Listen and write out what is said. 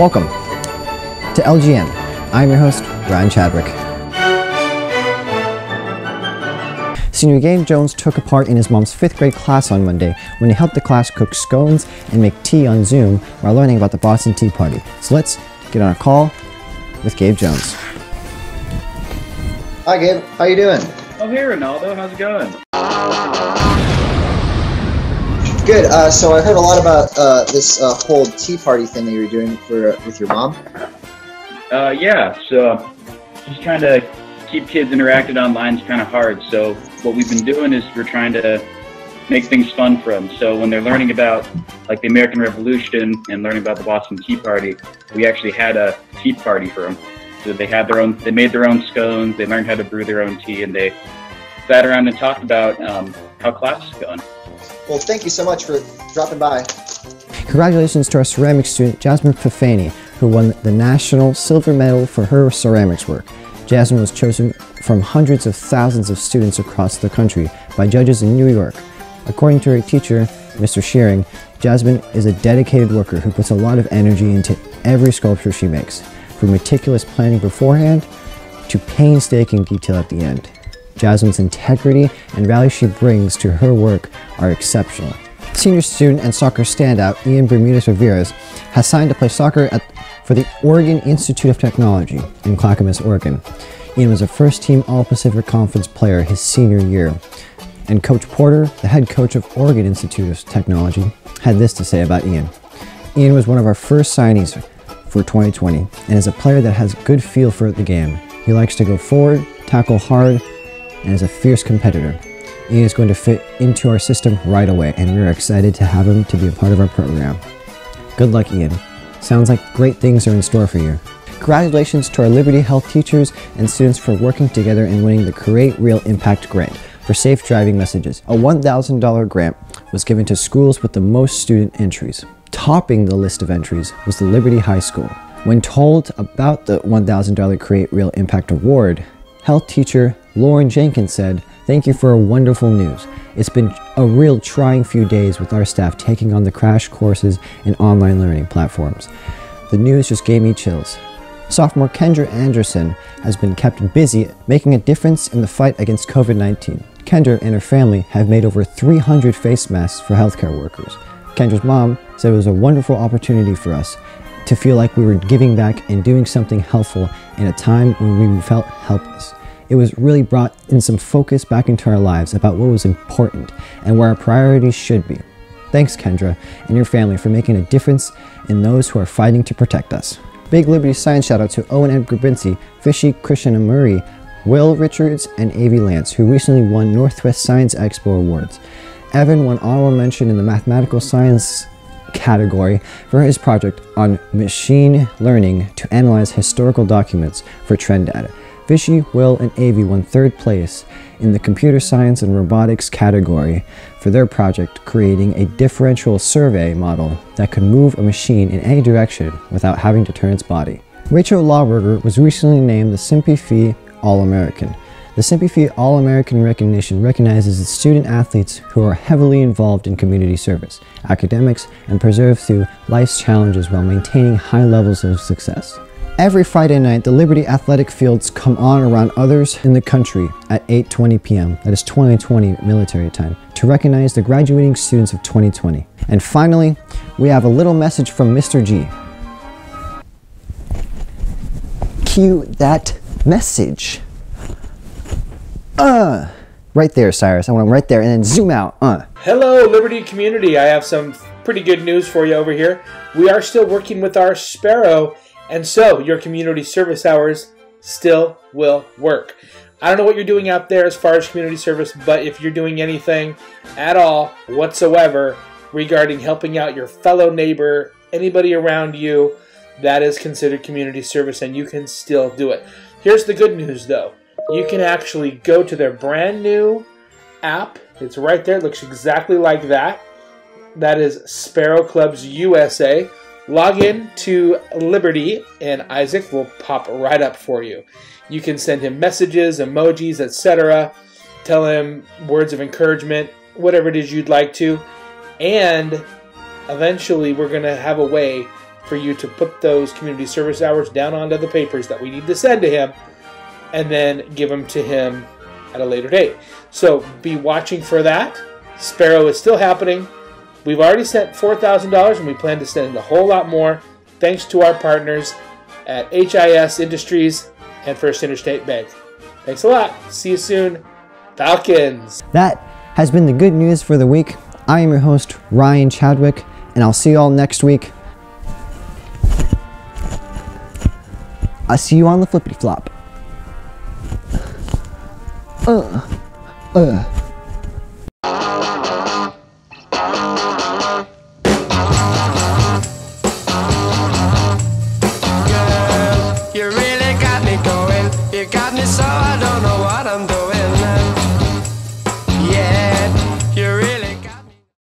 Welcome to LGN. I'm your host, Ryan Chadwick. Senior Gabe Jones took a part in his mom's fifth grade class on Monday when he helped the class cook scones and make tea on Zoom while learning about the Boston Tea Party. So let's get on a call with Gabe Jones. Hi, Gabe. How you doing? Oh, hey, Ronaldo. How's it going? Good. Uh, so I heard a lot about uh, this uh, whole tea party thing that you were doing for with your mom. Uh, yeah. So just trying to keep kids interacted online is kind of hard. So what we've been doing is we're trying to make things fun for them. So when they're learning about like the American Revolution and learning about the Boston Tea Party, we actually had a tea party for them. So they had their own, they made their own scones, they learned how to brew their own tea, and they sat around and talked about um, how class is going. Well, thank you so much for dropping by. Congratulations to our ceramics student, Jasmine Fafani, who won the National Silver Medal for her ceramics work. Jasmine was chosen from hundreds of thousands of students across the country by judges in New York. According to her teacher, Mr. Shearing, Jasmine is a dedicated worker who puts a lot of energy into every sculpture she makes, from meticulous planning beforehand to painstaking detail at the end. Jasmine's integrity and value she brings to her work are exceptional. Senior student and soccer standout Ian Bermudez Ramirez has signed to play soccer at, for the Oregon Institute of Technology in Clackamas, Oregon. Ian was a first team All Pacific Conference player his senior year. And Coach Porter, the head coach of Oregon Institute of Technology, had this to say about Ian. Ian was one of our first signees for 2020 and is a player that has good feel for the game. He likes to go forward, tackle hard, and is a fierce competitor. Ian is going to fit into our system right away, and we're excited to have him to be a part of our program. Good luck, Ian. Sounds like great things are in store for you. Congratulations to our Liberty Health teachers and students for working together and winning the Create Real Impact Grant for safe driving messages. A $1,000 grant was given to schools with the most student entries. Topping the list of entries was the Liberty High School. When told about the $1,000 Create Real Impact Award, health teacher Lauren Jenkins said, Thank you for a wonderful news. It's been a real trying few days with our staff taking on the crash courses and online learning platforms. The news just gave me chills. Sophomore Kendra Anderson has been kept busy making a difference in the fight against COVID 19. Kendra and her family have made over 300 face masks for healthcare workers. Kendra's mom said it was a wonderful opportunity for us to feel like we were giving back and doing something helpful in a time when we felt helpless. It was really brought in some focus back into our lives about what was important and where our priorities should be. Thanks, Kendra, and your family for making a difference in those who are fighting to protect us. Big Liberty Science shout out to Owen M. Grabinski, Fishy, and Murray, Will Richards, and Avi Lance, who recently won Northwest Science Expo Awards. Evan won honorable mention in the mathematical science category for his project on machine learning to analyze historical documents for trend data. Fishy, Will, and Avi won third place in the computer science and robotics category for their project creating a differential swerve module that could move a machine in any direction without having to turn its body. Rachel Lawberger was recently named the Simpy Fee All-American. The Simpy Fee All-American recognition recognizes the student athletes who are heavily involved in community service, academics, and persevere through life's challenges while maintaining high levels of success. Every Friday night, the Liberty athletic fields come on around others in the country at 8.20 p.m., that is 2020 military time, to recognize the graduating students of 2020. And finally, we have a little message from Mr. G. Cue that message. Uh, right there, Cyrus. I want them right there, and then zoom out. Uh. Hello, Liberty community. I have some pretty good news for you over here. We are still working with our Sparrow and so your community service hours still will work. I don't know what you're doing out there as far as community service, but if you're doing anything at all whatsoever regarding helping out your fellow neighbor, anybody around you, that is considered community service and you can still do it. Here's the good news though. You can actually go to their brand new app. It's right there. It looks exactly like that. That is Sparrow Clubs USA. Log in to Liberty, and Isaac will pop right up for you. You can send him messages, emojis, etc. Tell him words of encouragement, whatever it is you'd like to. And eventually, we're going to have a way for you to put those community service hours down onto the papers that we need to send to him and then give them to him at a later date. So be watching for that. Sparrow is still happening. We've already sent $4,000 and we plan to send a whole lot more thanks to our partners at HIS Industries and First Interstate Bank. Thanks a lot. See you soon. Falcons. That has been the good news for the week. I am your host, Ryan Chadwick, and I'll see you all next week. I'll see you on the flippity flop. Uh, uh. You got me so